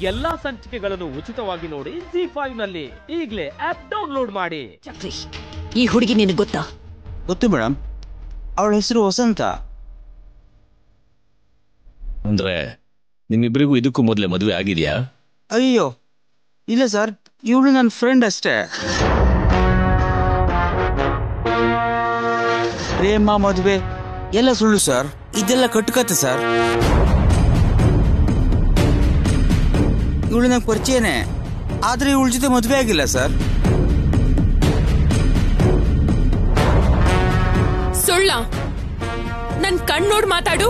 ಎಲ್ಲಾ ಸಂಚಿಕೆಗಳನ್ನು ಉಚಿತವಾಗಿ ನೋಡಿ ಜಿ ಫೈವ್ನಲ್ಲಿ ಈಗಲೇ ಆಪ್ ಡೌನ್ಲೋಡ್ ಮಾಡಿ. ಚಕ್ರಿ ಈ ಹುಡುಗಿ ನಿನಗೆ ಗೊತ್ತಾ? ಗೊತ್ತು ಮೇಡಮ್ ಅವಳ ಹೆಸರು ವಸಂತ. ಅಂದ್ರೆ ನಿಮ್ಮಿಬ್ಬರಿಗೂ ಇದಕ್ಕೂ ಮೊದಲೇ ಮದುವೆ ಆಗಿದೆಯಾ? ಅಯ್ಯೋ ಇಲ್ಲ ಸರ್ ಇವಳು ನನ್ನ ಫ್ರೆಂಡ್ ಅಷ್ಟೇ. ಪ್ರೇಮ ಮದುವೆ ಎಲ್ಲ ಸುಳ್ಳು ಸರ್. ಇದೆಲ್ಲ ಕಟ್ಟುಕತೆ ಸರ್. ಇವಳು ನಂಗೆ ಪರಿಚಯನೇ. ಆದ್ರೆ ಇವಳ ಜೊತೆ ಮದುವೆ ಆಗಿಲ್ಲ, ಸರ್. ಸುಳ್ಳ. ನನ್ ಕಣ್ಣು ನೋಡ್ ಮಾತಾಡು.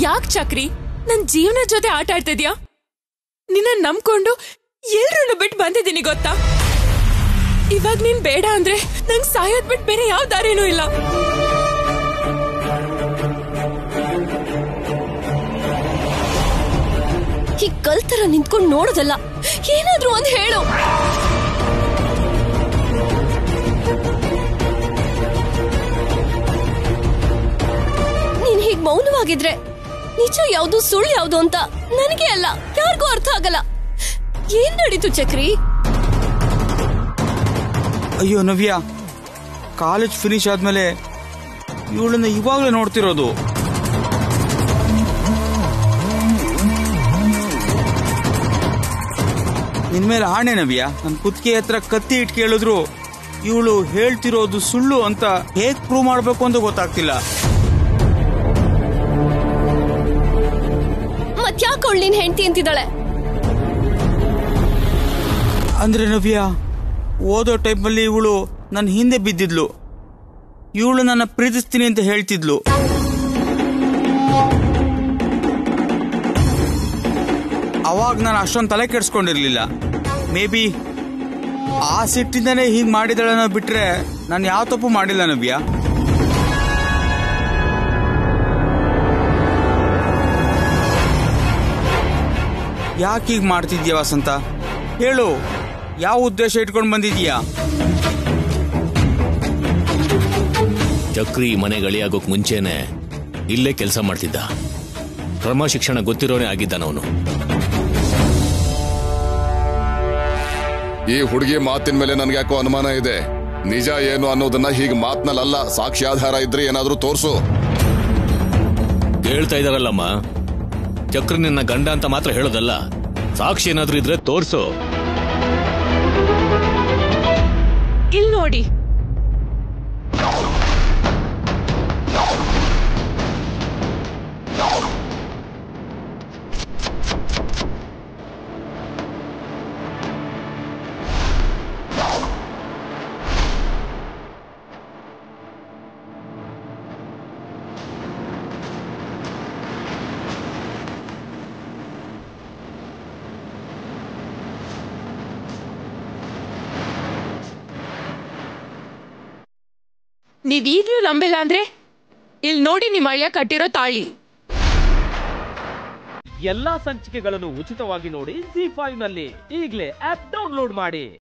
ಯಾಕ್ ಚಕ್ರಿ? ನನ್ ಜೀವನ ಜೊತೆ ಆಟ ಆಡ್ತಿದ್ಯಾ? ನಿನ್ನ ನಂಬ್ಕೊಂಡು ಎಲ್ರನ್ನ ಬಿಟ್ಟು ಬಂದಿದ್ದೀನಿ, ಗೊತ್ತಾ? ಇವಾಗ ನೀನ್ ಬೇಡ ಅಂದ್ರೆ ನಂಗೆ ಸಾಯೋದ್ ಬಿಟ್ಟು ಬೇರೆ ಯಾವ ದಾರಿನೂ ಇಲ್ಲ. ಕಲ್ತರ ನಿಂತ್ಕೊಂಡು ನೋಡೋದಲ್ಲ. ಏನಾದ್ರೂ ಒಂದ್ ಹೇಳು. ನೀನ್ ಹೀಗ್ ಮೌನವಾಗಿದ್ರೆ ನಿಜ ಯಾವ್ದು ಸುಳ್ಳು ಯಾವ್ದು ಅಂತ ನನಗೆ ಅಲ್ಲ, ಯಾರಿಗೂ ಅರ್ಥ ಆಗಲ್ಲ. ಏನ್ ನಡೀತು ಚಕ್ರಿ? ಅಯ್ಯೋ, ನವ್ಯ. ಕಾಲೇಜ್ ಫಿನಿಶ್ ಆದ್ಮೇಲೆ ಇವಳನ್ನ ಇವಾಗಲೇ ನೋಡ್ತಿರೋದು. ನಿನ್ಮೇಲೆ ಆಣೆ ನವ್ಯ ನನ್ನ ಕುತ್ತಿಗೆ ಹತ್ರ ಕತ್ತಿ ಇಟ್ ಕೇಳಿದ್ರು ಇವಳು ಹೇಳ್ತಿರೋದು ಸುಳ್ಳು ಅಂತ ಹೇಗ್ ಪ್ರೂವ್ ಮಾಡ್ಬೇಕು ಅಂತ ಗೊತ್ತಾಗ್ತಿಲ್ಲ. ಮತ್ಯಾಕ ಅವಳು ನಿನ್ ಹೆಂಡತಿ ಅಂತಿದ್ದಾಳೆ? ಅಂದ್ರೆ ನವ್ಯ ಓದೋ ಟೈಮಲ್ಲಿ ಇವಳು ನನ್ನ ಹಿಂದೆ ಬಿದ್ದಿದ್ಲು. ಇವಳು ನನ್ನ ಪ್ರೀತಿಸ್ತೀನಿ ಅಂತ ಹೇಳ್ತಿದ್ಲು. ಅವಾಗ ನಾನು ಅಷ್ಟೊಂದು ತಲೆ ಕೆಡ್ಸ್ಕೊಂಡಿರ್ಲಿಲ್ಲ. ಮೇ ಬಿ ಆ ಸಿಟ್ಟಿಂದನೇ ಹೀಗೆ ಮಾಡಿದಳ ಬಿಟ್ರೆ ನಾನು ಯಾವ ತಪ್ಪು ಮಾಡಿಲ್ಲ ನವ್ಯ. ಯಾಕೆ ಹೀಗೆ ಮಾಡ್ತಿದ್ಯಾ ವಸಂತ? ಹೇಳು, ಯಾವ ಉದ್ದೇಶ ಇಟ್ಕೊಂಡು ಬಂದಿದ್ಯಾ? ಚಕ್ರಿ ಮನೆ ಗಳಿಯಾಗೋಕ್ ಮುಂಚೆನೆ ಇಲ್ಲೇ ಕೆಲಸ ಮಾಡ್ತಿದ್ದ. ಕ್ರಮ ಶಿಕ್ಷಣ ಗೊತ್ತಿರೋನೇ ಆಗಿದ್ದಾನವನು. ಈ ಹುಡುಗಿ ಮಾತಿನ ಮೇಲೆ ನನ್ಗೆ ಯಾಕೋ ಅನುಮಾನ ಇದೆ? ನಿಜ ಏನು ಅನ್ನೋದನ್ನ ಹೀಗೆ ಮಾತ್ನಲ್ಲ ಸಾಕ್ಷ್ಯಾಧಾರ ಇದ್ರೆ ಏನಾದ್ರೂ ತೋರ್ಸು. ಹೇಳ್ತಾ ಇದಾರಲ್ಲಮ್ಮ. ಚಕ್ರ ನಿನ್ನ ಗಂಡ ಅಂತ ಮಾತ್ರ ಹೇಳೋದಲ್ಲ ಸಾಕ್ಷಿ ಏನಾದ್ರೂ ಇದ್ರೆ ತೋರ್ಸು. ಇಲ್ ನೋಡಿ ನೀವ್ ಈಗ್ಲೂ ನಂಬಿಲ್ಲ ಅಂದ್ರೆ ಇಲ್ಲಿ ನೋಡಿ ನಿಮ್ಮ ಅಳಿಯ ಕಟ್ಟಿರೋ ತಾಳಿ. ಎಲ್ಲಾ ಸಂಚಿಕೆಗಳನ್ನು ಉಚಿತವಾಗಿ ನೋಡಿ ಜಿ ಫೈವ್ನಲ್ಲಿ ಈಗಲೇ ಆಪ್ ಡೌನ್ಲೋಡ್ ಮಾಡಿ.